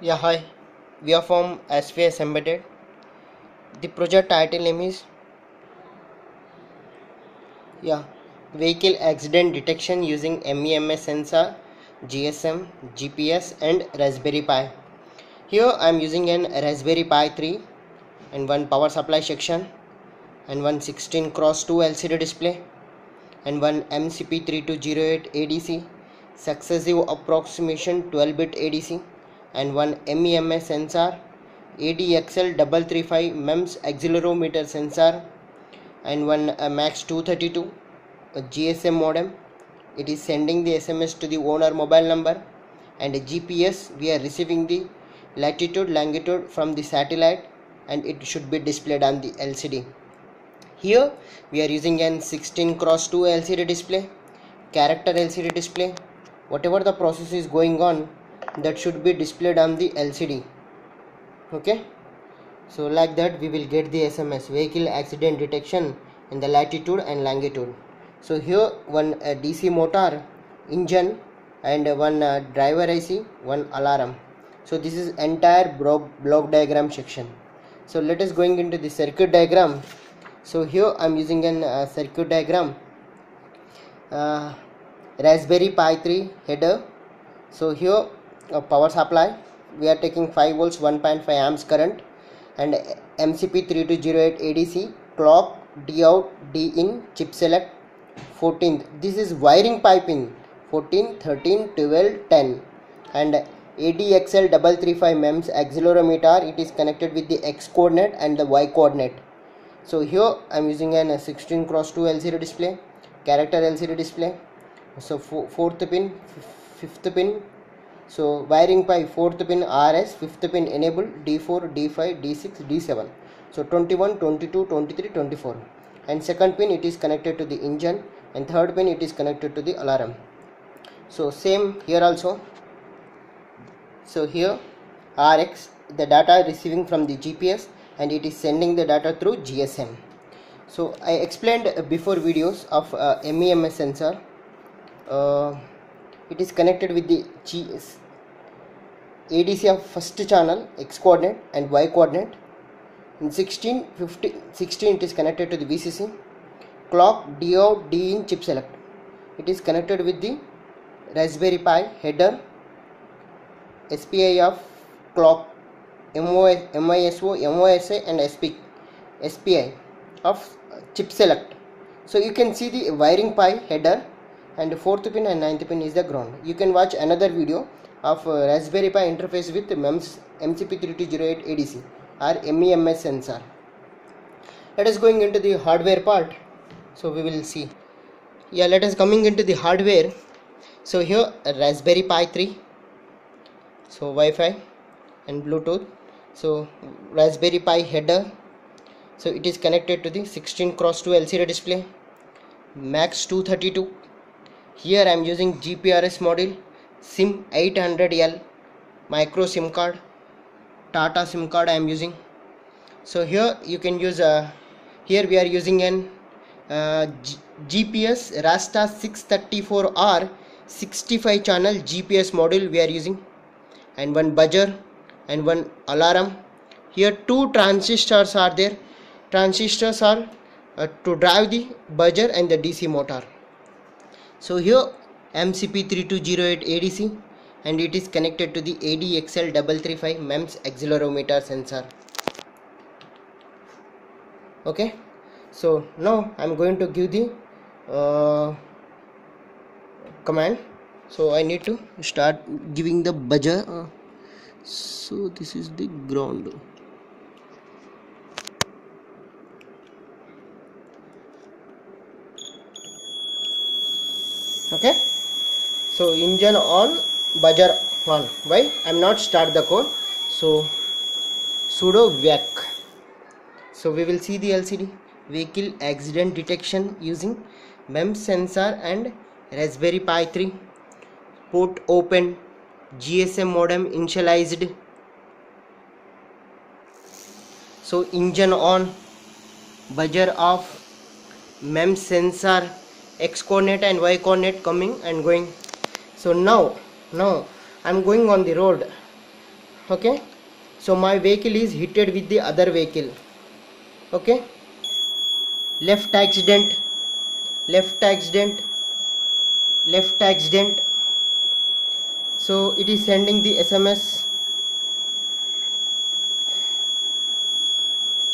Yeah, hi. We are from SVS Embedded. The project title name is yeah vehicle accident detection using MEMS sensor, GSM, GPS, and Raspberry Pi. Here I am using an Raspberry Pi 3 and one power supply section and one 16 cross 2 LCD display and one MCP3208 ADC successive approximation 12 bit ADC and one MEMS sensor ADXL335 MEMS accelerometer sensor and one uh, MAX 232 a GSM modem. It is sending the SMS to the owner mobile number and GPS we are receiving the latitude longitude from the satellite and it should be displayed on the LCD here we are using an 16 cross 2 LCD display character LCD display. Whatever the process is going on that should be displayed on the LCD okay? So like that we will get the SMS vehicle accident detection in the latitude and longitude. So here one uh, DC motor engine and one uh, driver IC one alarm. So this is entire block, block diagram section. So let us going into the circuit diagram. So here I'm using an uh, circuit diagram. Uh, Raspberry Pi 3 header. So here Uh, power supply. We are taking 5 volts 1.5 amps current and MCP3208 ADC clock D out D in chip select 14th this is wiring pipe in 14 13 12 10 and ADXL 335 MEMS accelerometer it is connected with the X coordinate and the Y coordinate. So here I am using an 16 cross 2 LCD display character LCD display. So fourth pin fifth pin so wiring pi fourth pin RS fifth pin enable D4 D5 D6 D7 so 21 22 23 24 and second pin it is connected to the engine. And third pin it is connected to the alarm. So same here also. So here RX the data receiving from the GPS and it is sending the data through GSM so I explained before videos of uh, MEMS sensor. Uh, it is connected with the GS ADC of first channel X coordinate and Y coordinate. In 16 50 16 it is connected to the VCC clock D out D in chip select. It is connected with the Raspberry Pi header SPI of clock MOS, MISO, MOSI and SP, SPI of chip select. So you can see the wiring pi header and fourth pin and ninth pin is the ground. You can watch another video of uh, Raspberry Pi interface with MEMS MCP3208 ADC or MEMS sensor. Let us going into the hardware part. So we will see. Yeah let us coming into the hardware. So here Raspberry Pi 3 so Wi-Fi and Bluetooth. So Raspberry Pi header. So it is connected to the 16 cross 2 LCD display. Max 232 here I am using GPRS module SIM 800L micro SIM card Tata SIM card I am using. So here you can use a uh, here we are using an uh, GPS Rasta 634R 65 channel GPS module we are using. And one buzzer and one alarm. Here two transistors are there. Transistors are uh, to drive the buzzer and the DC motor so here MCP3208 ADC and it is connected to the ADXL335 MEMS accelerometer sensor. Okay? So now I'm going to give the uh, command. So I need to start giving the buzzer. Uh, so this is the ground okay so engine on buzzer on why i'm not start the code so sudo vac so we will see the lcd vehicle accident detection using mems sensor and raspberry pi 3 port open gsm modem initialized so engine on buzzer off mems sensor x coordinate and y coordinate coming and going. So now now i'm going on the road. Okay? So my vehicle is hitted with the other vehicle. Okay? Left accident. Left accident. Left accident. So it is sending the sms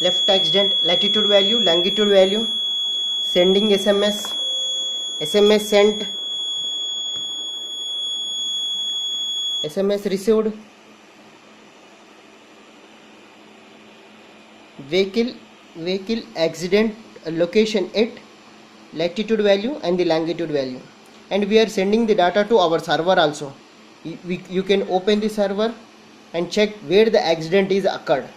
left accident latitude value longitude value sending sms sms sent. Sms received. Vehicle vehicle accident location at latitude value and the longitude value. And we are sending the data to our server also. You, we, you can open the server and check where the accident is occurred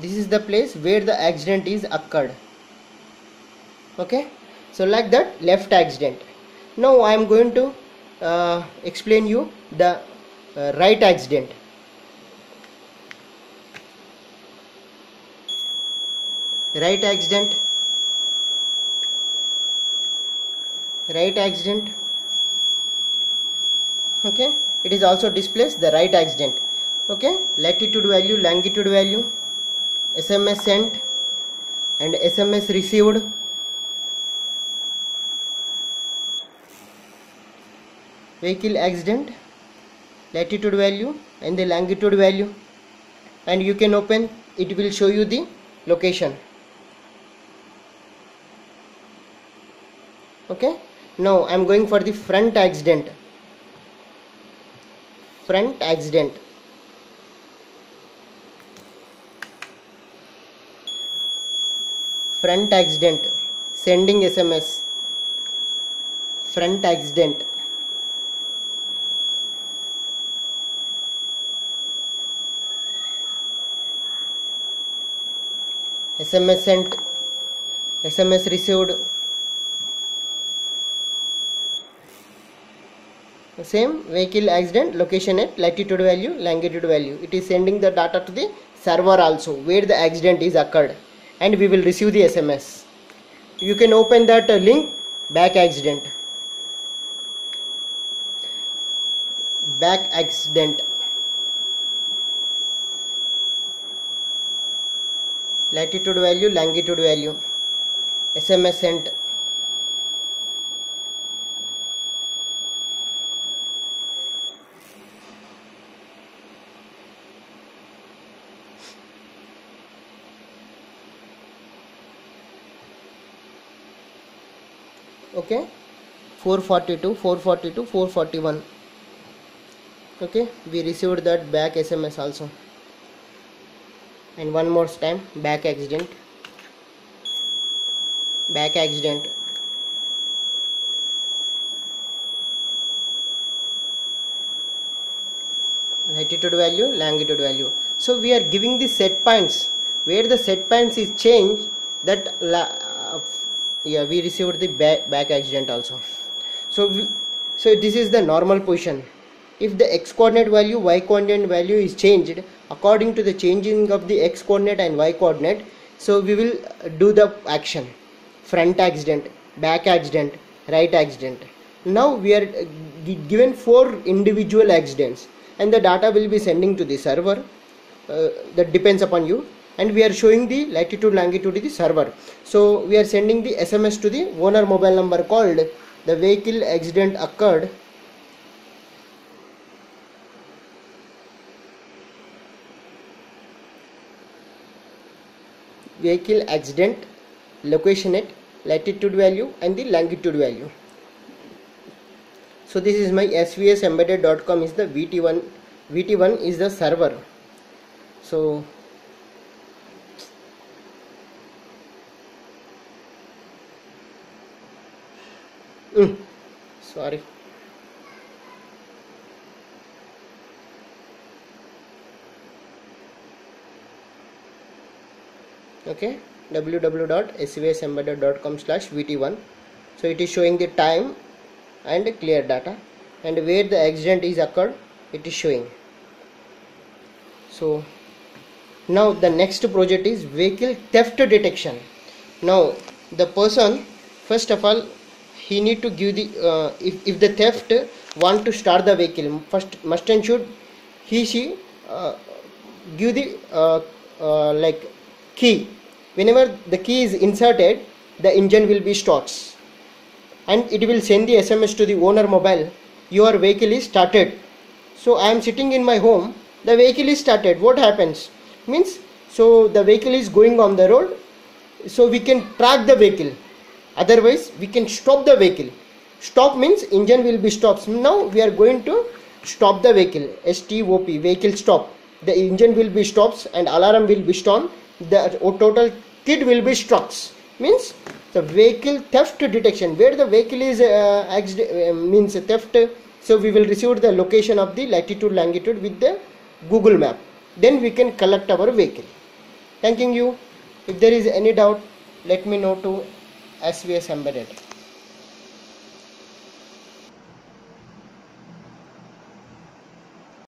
this is the place where the accident is occurred. Okay? So like that left accident. Now i am going to uh, explain you the uh, right accident. Right accident. Right accident. Okay? It is also displays the right accident. Okay? Latitude value longitude value sms sent and sms received. Vehicle accident latitude value and the longitude value. And you can open it will show you the location. Okay? Now i'm going for the front accident. Front accident front accident sending SMS front accident SMS sent SMS received same vehicle accident location at latitude value longitude value it is sending the data to the server also where the accident is occurred and we will receive the sms you can open that uh, link back accident. Back accident. Latitude value longitude value. Sms sent okay? 442 442 441 okay? We received that back sms also. And one more time back accident. Back accident. Latitude value longitude value. So we are giving the set points. Where the set points is changed that uh, yeah we received the back, back accident also. So we, so this is the normal position. If the x coordinate value y coordinate value is changed according to the changing of the x coordinate and y coordinate so we will do the action. Front accident back accident right accident. Now we are uh, given four individual accidents and the data will be sending to the server. Uh, that depends upon you and we are showing the latitude longitude to the server. So we are sending the sms to the owner mobile number called the vehicle accident occurred. Vehicle accident location at latitude value and the longitude value. So this is my svsembedded.com is the vt1 vt1 is the server. So sorry. Okay. www.svsembedded.com slash vt1 so it is showing the time and clear data and where the accident is occurred it is showing. So now the next project is vehicle theft detection. Now the person first of all he need to give the uh, if, if the theft want to start the vehicle first must and should he she uh, give the uh, uh, like key. Whenever the key is inserted the engine will be starts and it will send the sms to the owner mobile your vehicle is started. So i am sitting in my home the vehicle is started. What happens? Means so the vehicle is going on the road so we can track the vehicle otherwise we can stop the vehicle. Stop means engine will be stopped. Now we are going to stop the vehicle. Stop vehicle stop. The engine will be stops and alarm will be shown the total kit will be struck. Means the vehicle theft detection. Where the vehicle is uh, uh, means theft so we will receive the location of the latitude longitude with the google map. Then we can collect our vehicle. Thanking you. If there is any doubt let me know to svs embedded